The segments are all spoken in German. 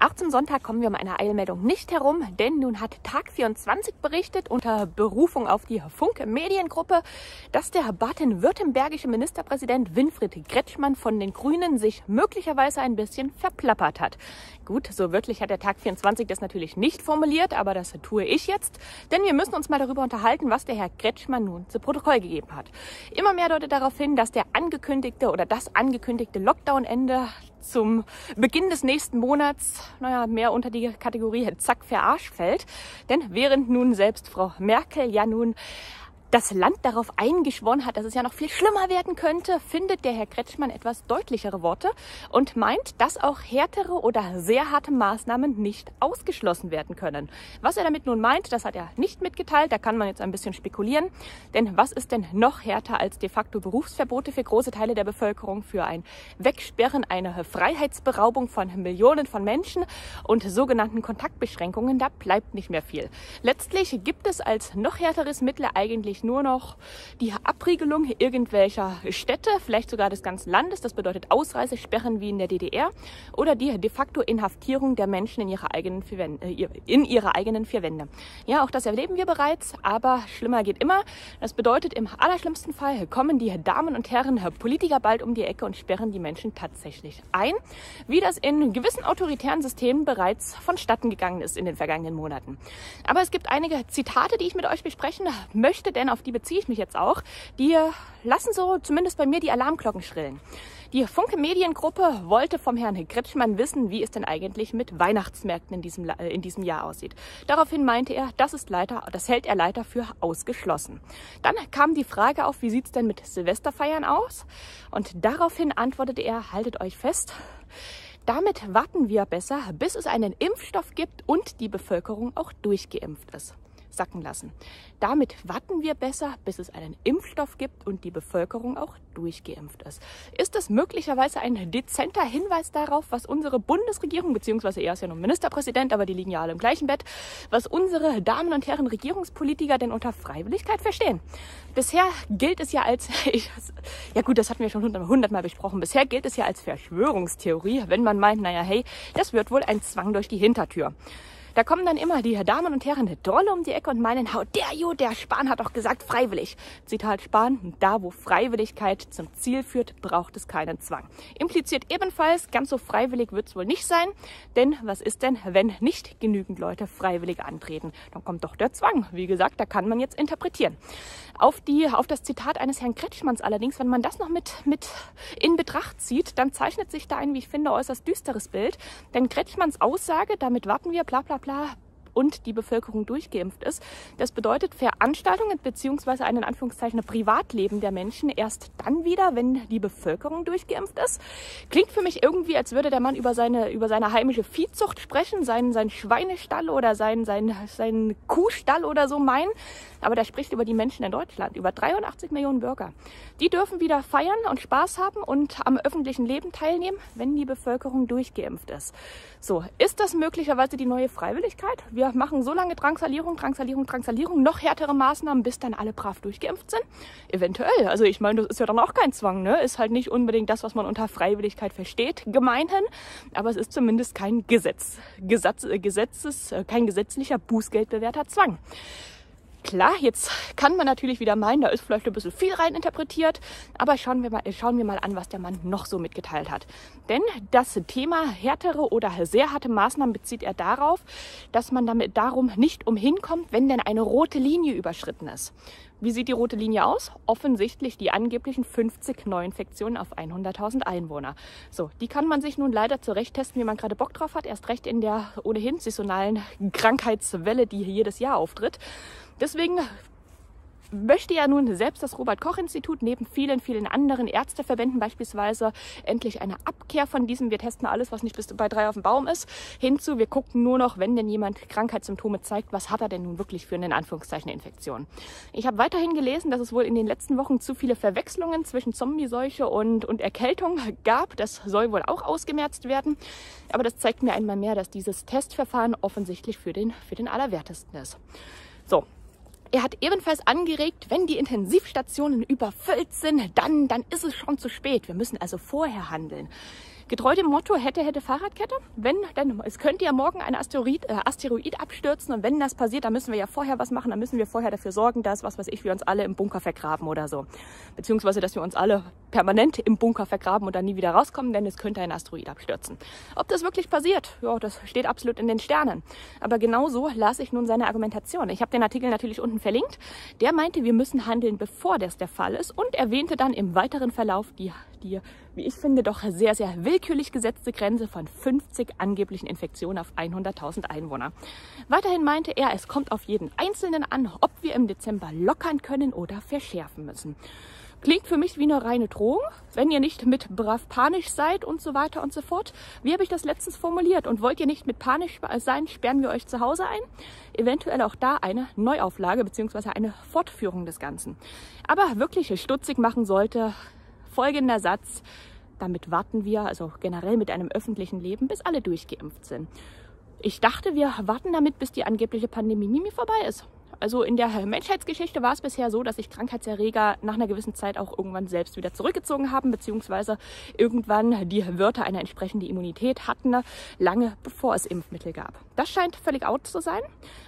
Auch zum Sonntag kommen wir um eine Eilmeldung nicht herum, denn nun hat Tag 24 berichtet unter Berufung auf die Funke Mediengruppe, dass der baden-württembergische Ministerpräsident Winfried Kretschmann von den Grünen sich möglicherweise ein bisschen verplappert hat. Gut, so wirklich hat der Tag 24 das natürlich nicht formuliert, aber das tue ich jetzt, denn wir müssen uns mal darüber unterhalten, was der Herr Kretschmann nun zu Protokoll gegeben hat. Immer mehr deutet darauf hin, dass der angekündigte oder das angekündigte Lockdown-Ende zum Beginn des nächsten Monats, naja, mehr unter die Kategorie Zack, Verarsch fällt. Denn während nun selbst Frau Merkel ja nun das Land darauf eingeschworen hat, dass es ja noch viel schlimmer werden könnte, findet der Herr Kretschmann etwas deutlichere Worte und meint, dass auch härtere oder sehr harte Maßnahmen nicht ausgeschlossen werden können. Was er damit nun meint, das hat er nicht mitgeteilt, da kann man jetzt ein bisschen spekulieren. Denn was ist denn noch härter als de facto Berufsverbote für große Teile der Bevölkerung, für ein Wegsperren, eine Freiheitsberaubung von Millionen von Menschen und sogenannten Kontaktbeschränkungen? Da bleibt nicht mehr viel. Letztlich gibt es als noch härteres Mittel eigentlich eigentlich nur noch die Abriegelung irgendwelcher Städte, vielleicht sogar des ganzen Landes. Das bedeutet Ausreisesperren wie in der DDR oder die de facto Inhaftierung der Menschen in ihrer eigenen vier Wände. Äh, in ihrer eigenen vier Wände. Ja, auch das erleben wir bereits, aber schlimmer geht immer. Das bedeutet, im allerschlimmsten Fall kommen die Damen und Herren Politiker bald um die Ecke und sperren die Menschen tatsächlich ein, wie das in gewissen autoritären Systemen bereits vonstatten gegangen ist in den vergangenen Monaten. Aber es gibt einige Zitate, die ich mit euch besprechen möchte, denn auf die beziehe ich mich jetzt auch, die lassen so zumindest bei mir die Alarmglocken schrillen. Die Funke Mediengruppe wollte vom Herrn Kretschmann wissen, wie es denn eigentlich mit Weihnachtsmärkten in diesem, äh, in diesem Jahr aussieht. Daraufhin meinte er, das ist leider, das hält er leider für ausgeschlossen. Dann kam die Frage auf, wie sieht's denn mit Silvesterfeiern aus? Und daraufhin antwortete er, haltet euch fest, damit warten wir besser, bis es einen Impfstoff gibt und die Bevölkerung auch durchgeimpft ist sacken lassen. Damit warten wir besser, bis es einen Impfstoff gibt und die Bevölkerung auch durchgeimpft ist. Ist das möglicherweise ein dezenter Hinweis darauf, was unsere Bundesregierung, beziehungsweise er ist ja nun Ministerpräsident, aber die liegen ja alle im gleichen Bett, was unsere Damen und Herren Regierungspolitiker denn unter Freiwilligkeit verstehen? Bisher gilt es ja als, ja gut, das hatten wir schon hundertmal besprochen, bisher gilt es ja als Verschwörungstheorie, wenn man meint, naja, hey, das wird wohl ein Zwang durch die Hintertür. Da kommen dann immer die Damen und Herren Drolle um die Ecke und meinen, hau der Jo, der Spahn hat doch gesagt freiwillig. Zitat Spahn, da wo Freiwilligkeit zum Ziel führt, braucht es keinen Zwang. Impliziert ebenfalls, ganz so freiwillig wird es wohl nicht sein, denn was ist denn, wenn nicht genügend Leute freiwillig antreten? Dann kommt doch der Zwang. Wie gesagt, da kann man jetzt interpretieren. Auf, die, auf das Zitat eines Herrn Kretschmanns allerdings, wenn man das noch mit, mit in Betracht zieht, dann zeichnet sich da ein, wie ich finde, äußerst düsteres Bild. Denn Kretschmanns Aussage, damit warten wir, bla bla bla, und die Bevölkerung durchgeimpft ist. Das bedeutet Veranstaltungen beziehungsweise ein in Anführungszeichen Privatleben der Menschen erst dann wieder, wenn die Bevölkerung durchgeimpft ist. Klingt für mich irgendwie, als würde der Mann über seine, über seine heimische Viehzucht sprechen, seinen, seinen Schweinestall oder seinen, seinen, seinen Kuhstall oder so meinen. Aber der spricht über die Menschen in Deutschland, über 83 Millionen Bürger. Die dürfen wieder feiern und Spaß haben und am öffentlichen Leben teilnehmen, wenn die Bevölkerung durchgeimpft ist. So, ist das möglicherweise die neue Freiwilligkeit? Wir machen so lange Drangsalierung, Drangsalierung, Drangsalierung, noch härtere Maßnahmen, bis dann alle brav durchgeimpft sind? Eventuell. Also ich meine, das ist ja dann auch kein Zwang, ne? Ist halt nicht unbedingt das, was man unter Freiwilligkeit versteht, gemeinhin. Aber es ist zumindest kein Gesetz, Gesetz äh, Gesetzes, äh, kein gesetzlicher bußgeldbewährter Zwang. Klar, jetzt kann man natürlich wieder meinen, da ist vielleicht ein bisschen viel rein interpretiert, aber schauen wir mal, schauen wir mal an, was der Mann noch so mitgeteilt hat. Denn das Thema härtere oder sehr harte Maßnahmen bezieht er darauf, dass man damit darum nicht umhinkommt, wenn denn eine rote Linie überschritten ist. Wie sieht die rote Linie aus? Offensichtlich die angeblichen 50 Neuinfektionen auf 100.000 Einwohner. So, die kann man sich nun leider zurecht testen, wie man gerade Bock drauf hat. Erst recht in der ohnehin saisonalen Krankheitswelle, die jedes Jahr auftritt. Deswegen möchte ja nun selbst das Robert-Koch-Institut neben vielen, vielen anderen Ärzteverbänden beispielsweise endlich eine Abkehr von diesem, wir testen alles, was nicht bis bei drei auf dem Baum ist, hinzu, wir gucken nur noch, wenn denn jemand Krankheitssymptome zeigt, was hat er denn nun wirklich für eine in Anführungszeichen Infektion. Ich habe weiterhin gelesen, dass es wohl in den letzten Wochen zu viele Verwechslungen zwischen Zombie-Seuche und, und Erkältung gab. Das soll wohl auch ausgemerzt werden. Aber das zeigt mir einmal mehr, dass dieses Testverfahren offensichtlich für den, für den Allerwertesten ist. So, er hat ebenfalls angeregt, wenn die Intensivstationen überfüllt sind, dann, dann ist es schon zu spät. Wir müssen also vorher handeln. Getreu dem Motto hätte, hätte Fahrradkette. Wenn, dann, es könnte ja morgen ein Asteroid, äh, Asteroid abstürzen und wenn das passiert, dann müssen wir ja vorher was machen, dann müssen wir vorher dafür sorgen, dass, was weiß ich, wir uns alle im Bunker vergraben oder so. Beziehungsweise, dass wir uns alle permanent im Bunker vergraben und dann nie wieder rauskommen, denn es könnte ein Asteroid abstürzen. Ob das wirklich passiert, ja, das steht absolut in den Sternen. Aber genau so las ich nun seine Argumentation. Ich habe den Artikel natürlich unten verlinkt. Der meinte, wir müssen handeln, bevor das der Fall ist und erwähnte dann im weiteren Verlauf die, die wie ich finde, doch sehr, sehr willkürlich gesetzte Grenze von 50 angeblichen Infektionen auf 100.000 Einwohner. Weiterhin meinte er, es kommt auf jeden Einzelnen an, ob wir im Dezember lockern können oder verschärfen müssen. Klingt für mich wie eine reine Drohung, wenn ihr nicht mit brav panisch seid und so weiter und so fort. Wie habe ich das letztens formuliert? Und wollt ihr nicht mit panisch sein, sperren wir euch zu Hause ein? Eventuell auch da eine Neuauflage bzw. eine Fortführung des Ganzen. Aber wirklich stutzig machen sollte folgender Satz. Damit warten wir, also generell mit einem öffentlichen Leben, bis alle durchgeimpft sind. Ich dachte, wir warten damit, bis die angebliche Pandemie Mimi vorbei ist. Also in der Menschheitsgeschichte war es bisher so, dass sich Krankheitserreger nach einer gewissen Zeit auch irgendwann selbst wieder zurückgezogen haben, beziehungsweise irgendwann die Wörter eine entsprechende Immunität hatten, lange bevor es Impfmittel gab. Das scheint völlig out zu sein.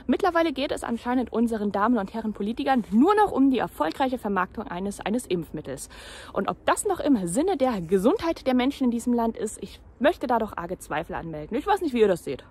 Mittlerweile geht es anscheinend unseren Damen und Herren Politikern nur noch um die erfolgreiche Vermarktung eines, eines Impfmittels. Und ob das noch im Sinne der Gesundheit der Menschen in diesem Land ist, ich möchte da doch arge Zweifel anmelden. Ich weiß nicht, wie ihr das seht.